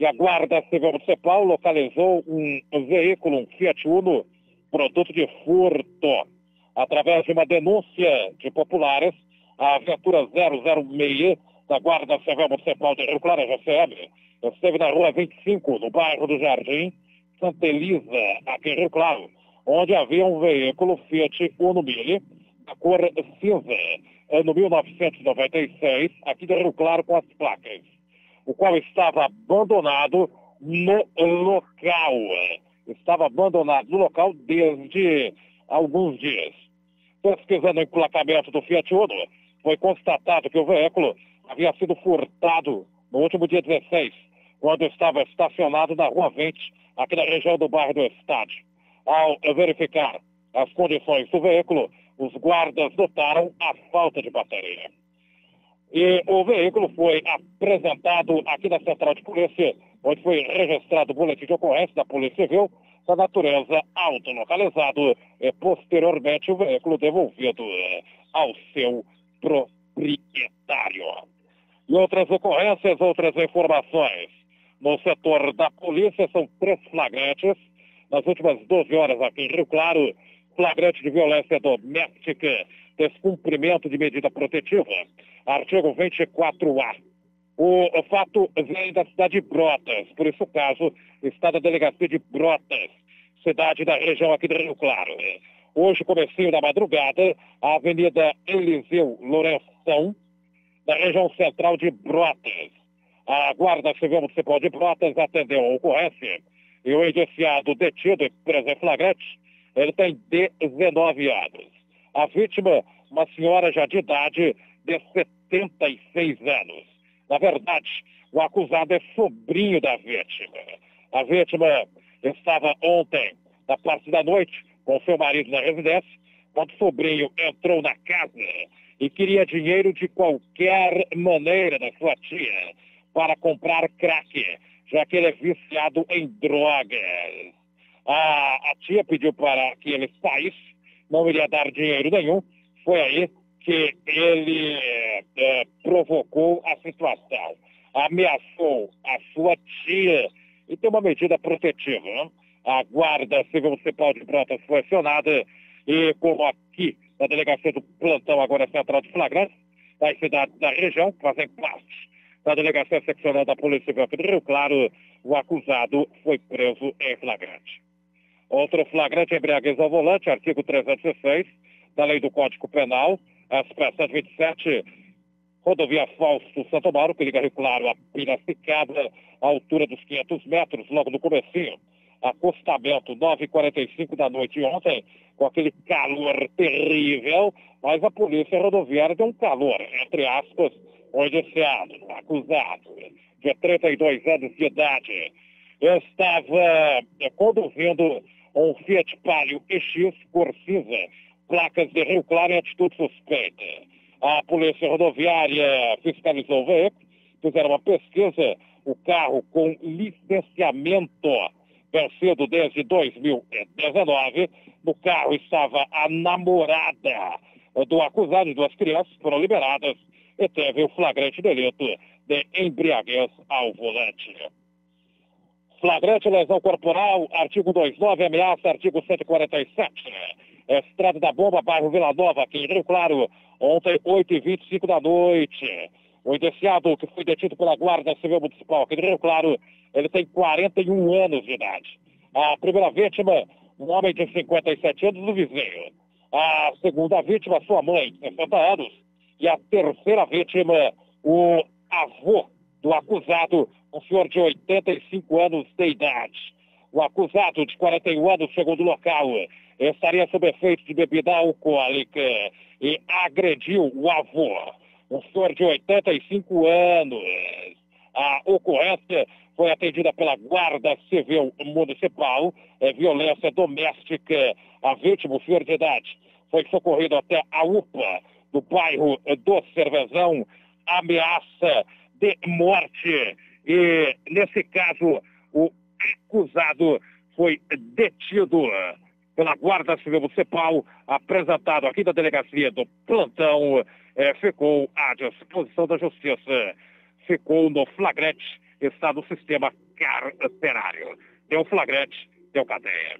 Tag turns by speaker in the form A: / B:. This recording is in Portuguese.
A: E a Guarda Civil Municipal localizou um veículo, um Fiat Uno, produto de furto. Através de uma denúncia de populares, a viatura 006 da Guarda Civil Municipal de Rio Claro, GCM, esteve na rua 25, no bairro do Jardim, Santa Elisa, aqui em Rio Claro, onde havia um veículo Fiat Uno Mille, da cor cinza, ano 1996, aqui de Rio Claro com as placas, o qual estava abandonado no local. Estava abandonado no local desde alguns dias. Pesquisando o emplacamento do Fiat Uno, foi constatado que o veículo havia sido furtado no último dia 16, quando estava estacionado na Rua 20, aqui na região do bairro do Estádio. Ao verificar as condições do veículo, os guardas notaram a falta de bateria. E o veículo foi apresentado aqui na Central de Polícia, onde foi registrado o boletim de ocorrência da Polícia Civil da natureza autolocalizado e posteriormente o veículo devolvido eh, ao seu proprietário. E outras ocorrências, outras informações. No setor da polícia são três flagrantes. Nas últimas 12 horas aqui em Rio Claro, flagrante de violência doméstica, descumprimento de medida protetiva. Artigo 24A. O fato vem da cidade de Brotas, por isso o caso está na delegacia de Brotas, cidade da região aqui do Rio Claro. Hoje, comecinho da madrugada, a Avenida Eliseu Lourenção, da região central de Brotas. A Guarda Civil Municipal de Brotas atendeu a ocorrência e o indiciado detido e preso em flagrante, ele tem 19 anos. A vítima, uma senhora já de idade de 76 anos. Na verdade, o acusado é sobrinho da vítima. A vítima estava ontem, na parte da noite, com seu marido na residência, quando o sobrinho entrou na casa e queria dinheiro de qualquer maneira da sua tia para comprar crack, já que ele é viciado em drogas. A, a tia pediu para que ele saísse, não iria dar dinheiro nenhum. Foi aí que ele é, provocou a situação, ameaçou a sua tia e tem uma medida protetiva. Né? A Guarda Civil Municipal de Brotas foi acionada e, como aqui na delegacia do plantão agora central de flagrante, das cidades da região, que fazem parte da delegacia seccional da Polícia Civil do Rio Claro, o acusado foi preso em flagrante. Outro flagrante embriaguez ao volante, artigo 306 da Lei do Código Penal, SP 127, rodovia Fausto Santo Mauro, que liga Rio Claro a Piracicaba, à altura dos 500 metros, logo no comecinho. Acostamento 9h45 da noite ontem, com aquele calor terrível, mas a polícia rodoviária deu um calor, entre aspas, onde esse ano, acusado, de 32 anos de idade, estava conduzindo um Fiat Palio EX cor cinza, placas de Rio Claro em atitude suspeita. A polícia rodoviária fiscalizou o veículo, fizeram uma pesquisa, o carro com licenciamento vencido desde 2019. No carro estava a namorada do acusado e duas crianças foram liberadas e teve o flagrante delito de embriaguez ao volante. Flagrante lesão corporal, artigo 29, ameaça, artigo 147. Estrada da Bomba, bairro Vila Nova, aqui em Rio Claro, ontem, 8h25 da noite. O indiciado que foi detido pela Guarda Civil Municipal aqui de Rio Claro, ele tem 41 anos de idade. A primeira vítima, um homem de 57 anos do vizinho. A segunda vítima, sua mãe, 60 anos. E a terceira vítima, o avô do acusado, um senhor de 85 anos de idade. O acusado, de 41 anos, segundo o local, estaria sob efeito de bebida alcoólica e agrediu o avô um senhor de 85 anos. A ocorrência foi atendida pela Guarda Civil Municipal, é violência doméstica. A vítima, o senhor de idade, foi socorrido até a UPA do bairro do Cervezão, ameaça de morte. E, nesse caso, o acusado foi detido pela Guarda Civil Municipal, apresentado aqui da delegacia do plantão, é, ficou à disposição da Justiça. Ficou no flagrante está no sistema carcerário. Deu flagrante, deu cadeia.